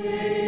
Amen.